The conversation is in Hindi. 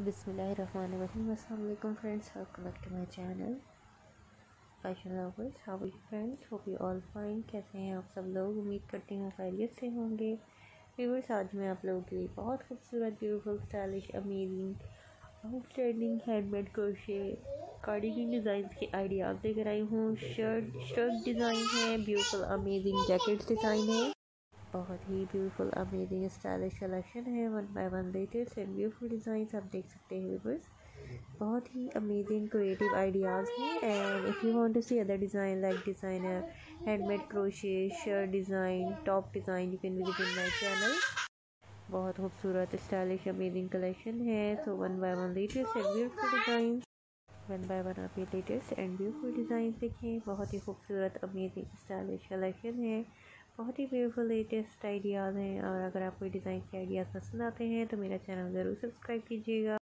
वालेकुम friends, welcome back to my channel. Fashion lovers how you friends hope you all fine कैसे हैं आप सब लोग? उम्मीद करती हूँ खैरियत से होंगे। व्यूवर्स आज मैं आप लोगों के लिए बहुत खूबसूरत beautiful stylish amazing outstanding handmade crochet cardigan design के आइडियाज़ लेकर आई हूँ। शर्ट शर्ट डिज़ाइन है ब्यूटीफुल अमेजिंग जैकेट डिज़ाइन है। बहुत ही ब्यूटीफुल अमेजिंग स्टाइलिश कलेक्शन है। One by one latest and beautiful design आप देख सकते हैं व्यूवर्स बहुत ही अमेजिंग क्रिएटिव आइडियाज़ हैं and if you want to see other design like designer handmade crochet shirt design top design you can visit in my channel बहुत खूबसूरत स्टाइलिश अमेजिंग कलेक्शन है। So one by one latest and beautiful design one by one आप ये लेटेस्ट एंड ब्यूटीफुल डिज़ाइन देखें। बहुत ही खूबसूरत अमेजिंग स्टाइलिश कलेक्शन है। बहुत ही ब्यूटीफुल लेटेस्ट आइडियाज़ हैं और अगर आपको डिज़ाइन के आइडियाज़ पसंद आते हैं तो मेरा चैनल ज़रूर सब्सक्राइब कीजिएगा।